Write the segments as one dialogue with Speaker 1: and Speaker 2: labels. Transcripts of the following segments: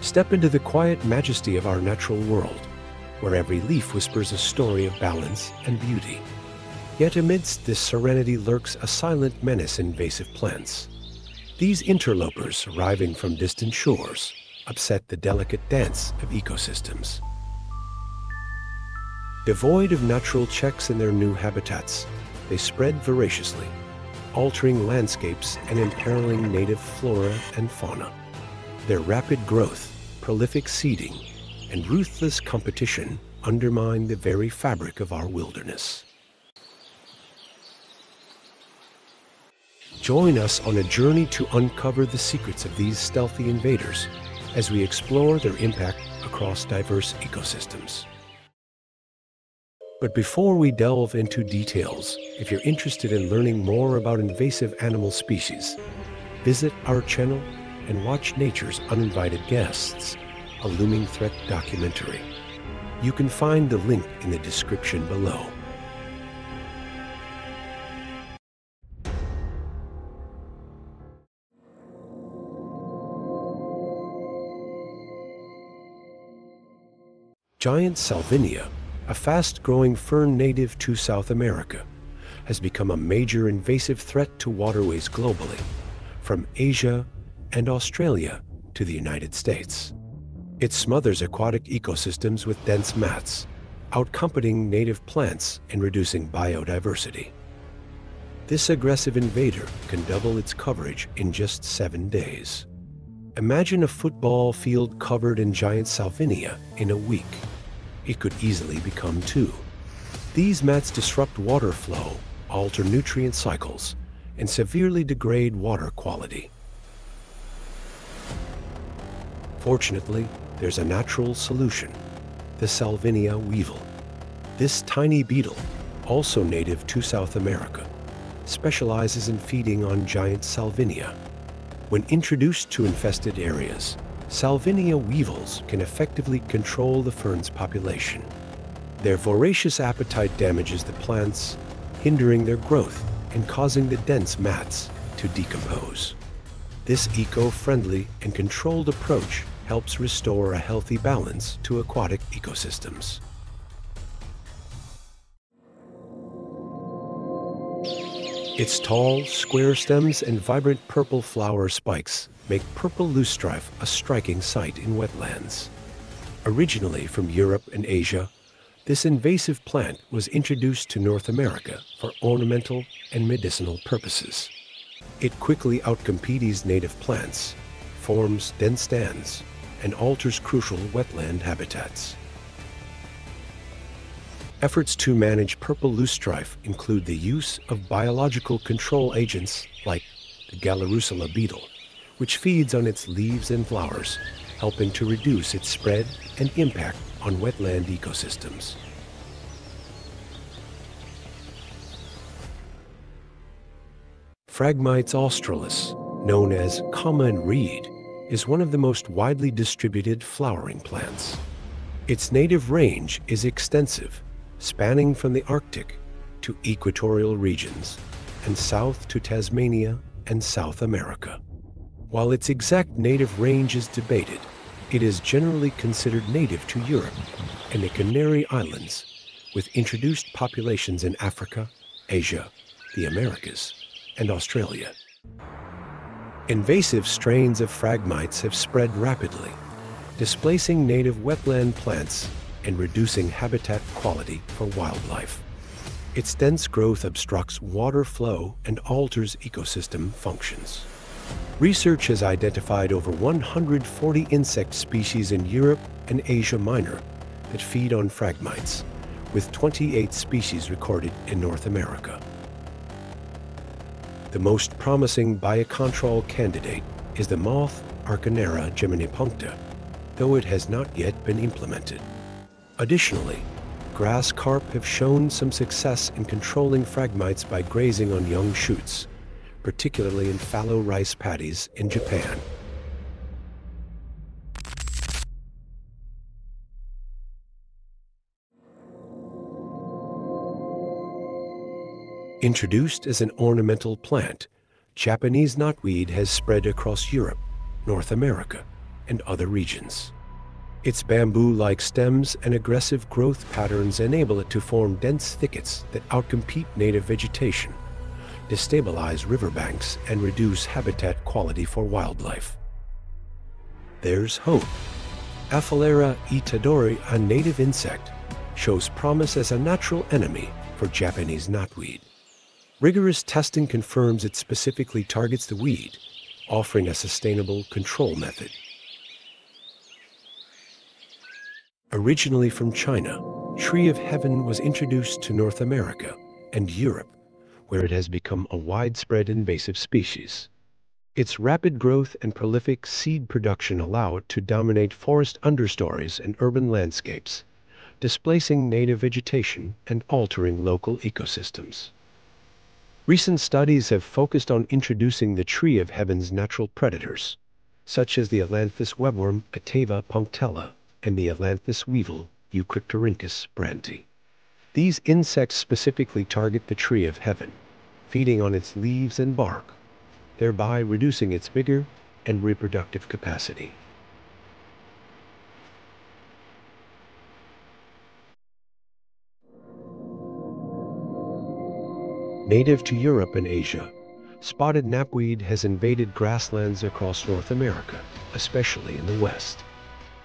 Speaker 1: Step into the quiet majesty of our natural world, where every leaf whispers a story of balance and beauty. Yet amidst this serenity lurks a silent menace invasive plants. These interlopers arriving from distant shores upset the delicate dance of ecosystems. Devoid of natural checks in their new habitats, they spread voraciously, altering landscapes and imperiling native flora and fauna. Their rapid growth, prolific seeding, and ruthless competition undermine the very fabric of our wilderness. Join us on a journey to uncover the secrets of these stealthy invaders as we explore their impact across diverse ecosystems. But before we delve into details, if you're interested in learning more about invasive animal species, visit our channel and watch Nature's Uninvited Guests, a looming threat documentary. You can find the link in the description below. Giant Salvinia, a fast-growing fern native to South America, has become a major invasive threat to waterways globally, from Asia and Australia to the United States. It smothers aquatic ecosystems with dense mats, outcompeting native plants and reducing biodiversity. This aggressive invader can double its coverage in just seven days. Imagine a football field covered in giant salvinia in a week. It could easily become two. These mats disrupt water flow, alter nutrient cycles, and severely degrade water quality. Fortunately, there's a natural solution, the Salvinia weevil. This tiny beetle, also native to South America, specializes in feeding on giant Salvinia, when introduced to infested areas, Salvinia weevils can effectively control the fern's population. Their voracious appetite damages the plants, hindering their growth and causing the dense mats to decompose. This eco-friendly and controlled approach helps restore a healthy balance to aquatic ecosystems. Its tall, square stems and vibrant purple flower spikes make purple loosestrife a striking sight in wetlands. Originally from Europe and Asia, this invasive plant was introduced to North America for ornamental and medicinal purposes. It quickly outcompetes native plants, forms dense stands, and alters crucial wetland habitats. Efforts to manage purple loosestrife include the use of biological control agents like the Galerucella beetle, which feeds on its leaves and flowers, helping to reduce its spread and impact on wetland ecosystems. Phragmites australis, known as common reed, is one of the most widely distributed flowering plants. Its native range is extensive spanning from the Arctic to equatorial regions and south to Tasmania and South America. While its exact native range is debated, it is generally considered native to Europe and the Canary Islands, with introduced populations in Africa, Asia, the Americas, and Australia. Invasive strains of phragmites have spread rapidly, displacing native wetland plants and reducing habitat quality for wildlife. Its dense growth obstructs water flow and alters ecosystem functions. Research has identified over 140 insect species in Europe and Asia Minor that feed on phragmites, with 28 species recorded in North America. The most promising biocontrol candidate is the moth Archanara geminipuncta, though it has not yet been implemented. Additionally, grass carp have shown some success in controlling phragmites by grazing on young shoots, particularly in fallow rice paddies in Japan. Introduced as an ornamental plant, Japanese knotweed has spread across Europe, North America, and other regions. Its bamboo-like stems and aggressive growth patterns enable it to form dense thickets that outcompete native vegetation, destabilize riverbanks, and reduce habitat quality for wildlife. There's hope. Aphalara itadori, a native insect, shows promise as a natural enemy for Japanese knotweed. Rigorous testing confirms it specifically targets the weed, offering a sustainable control method. Originally from China, Tree of Heaven was introduced to North America and Europe, where it has become a widespread invasive species. Its rapid growth and prolific seed production allow it to dominate forest understories and urban landscapes, displacing native vegetation and altering local ecosystems. Recent studies have focused on introducing the Tree of Heaven's natural predators, such as the Ailanthus webworm Atteva punctella and the Ailanthus weevil, Eucryptorrhynchus brandti. These insects specifically target the tree of heaven, feeding on its leaves and bark, thereby reducing its vigor and reproductive capacity. Native to Europe and Asia, spotted knapweed has invaded grasslands across North America, especially in the West.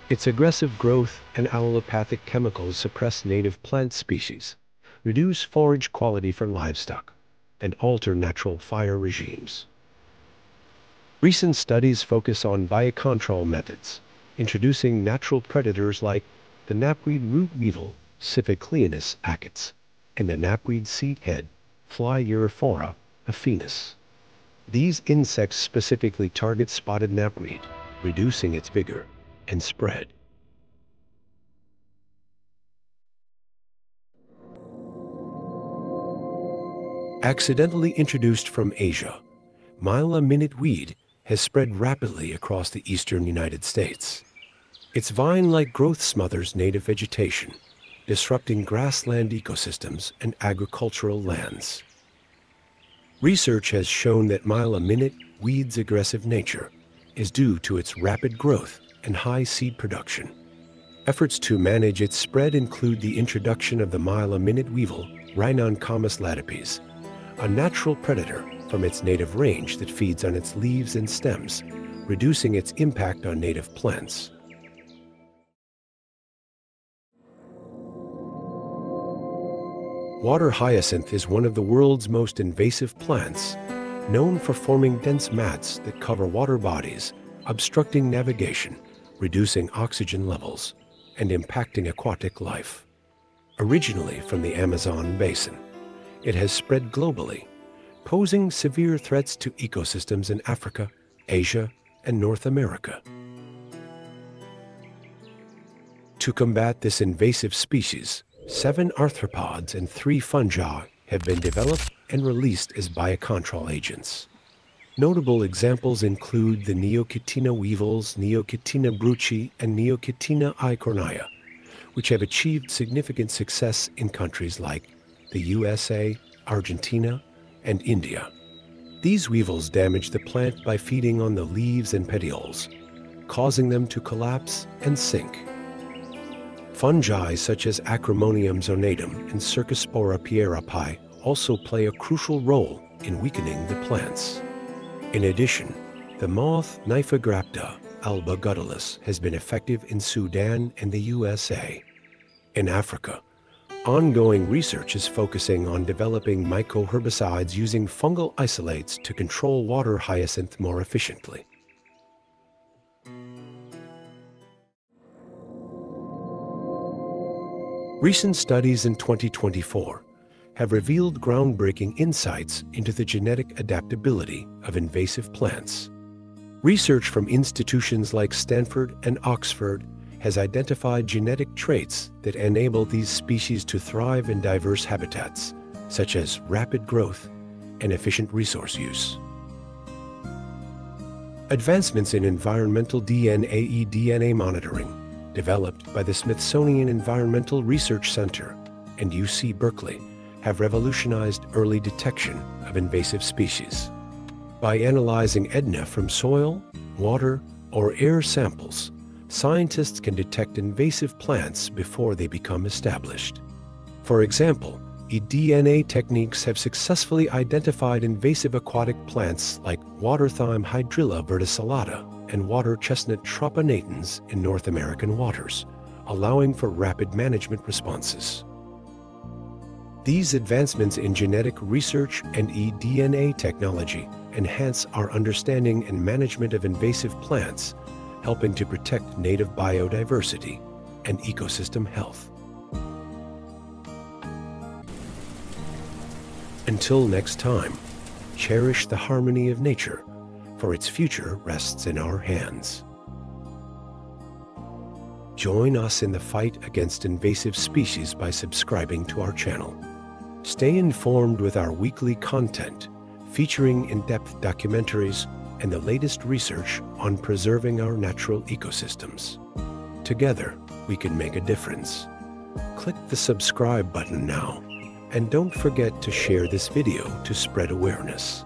Speaker 1: Its aggressive growth and allelopathic chemicals suppress native plant species, reduce forage quality for livestock, and alter natural fire regimes. Recent studies focus on biocontrol methods, introducing natural predators like the knapweed root weevil, Cyphocleonus achates, and the knapweed seed head, fly, Urophora affinis. These insects specifically target spotted knapweed, reducing its vigor and spread. Accidentally introduced from Asia, mile a minute weed has spread rapidly across the eastern United States. Its vine-like growth smothers native vegetation, disrupting grassland ecosystems and agricultural lands. Research has shown that mile a minute weed's aggressive nature is due to its rapid growth and high seed production. Efforts to manage its spread include the introduction of the mile a minute weevil, Rhinoncomimus latipes, a natural predator from its native range that feeds on its leaves and stems, reducing its impact on native plants. Water hyacinth is one of the world's most invasive plants, known for forming dense mats that cover water bodies, obstructing navigation reducing oxygen levels, and impacting aquatic life. Originally from the Amazon basin, it has spread globally, posing severe threats to ecosystems in Africa, Asia, and North America. To combat this invasive species, seven arthropods and three fungi have been developed and released as biocontrol agents. Notable examples include the Neochetina weevils, Neochetina bruchi, and Neochetina eichhornia, which have achieved significant success in countries like the USA, Argentina, and India. These weevils damage the plant by feeding on the leaves and petioles, causing them to collapse and sink. Fungi such as Acremonium zonatum and Cercospora piaropi also play a crucial role in weakening the plants. In addition, the moth Niphograpta albiguttalis has been effective in Sudan and the USA. In Africa, ongoing research is focusing on developing mycoherbicides using fungal isolates to control water hyacinth more efficiently. Recent studies in 2024 have revealed groundbreaking insights into the genetic adaptability of invasive plants. Research from institutions like Stanford and Oxford has identified genetic traits that enable these species to thrive in diverse habitats, such as rapid growth and efficient resource use. Advancements in environmental DNA monitoring, developed by the Smithsonian Environmental Research Center and UC Berkeley, have revolutionized early detection of invasive species. By analyzing EDNA from soil, water, or air samples, scientists can detect invasive plants before they become established. For example, eDNA techniques have successfully identified invasive aquatic plants like water thyme hydrilla verticillata and water chestnut Trapa natans in North American waters, allowing for rapid management responses. These advancements in genetic research and eDNA technology enhance our understanding and management of invasive plants, helping to protect native biodiversity and ecosystem health. Until next time, cherish the harmony of nature, for its future rests in our hands. Join us in the fight against invasive species by subscribing to our channel. Stay informed with our weekly content featuring in-depth documentaries and the latest research on preserving our natural ecosystems. Together, we can make a difference. Click the subscribe button now, and don't forget to share this video to spread awareness.